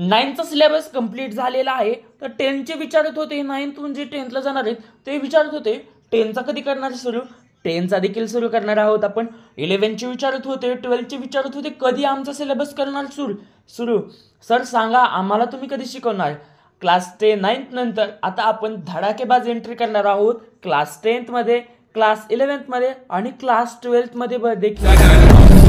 नाईनचा syllabus complete झालेला आहे. तर टेनचे विचारत होते नाईन्थ जे टेन्थला जाणार आहेत ते विचारत होते टेनचा कधी करणार सुरू? टेनचा देखील सुरू करणार आहोत आपण. इलेव्हनचे विचारत होते ट्वेल्थचे विचारत होते कधी आमचा सिलेबस करणार सुरू? सुरू. सर सांगा आम्हाला तुम्ही कधी शिकवणार? क्लास टेन नाईन्थ नंतर आता आपण धडाकेबाज एंट्री करणार आहोत. क्लास टेन्थमध्ये क्लास इलेव्हन्थमध्ये आणि क्लास ट्वेल्थमध्ये देखील.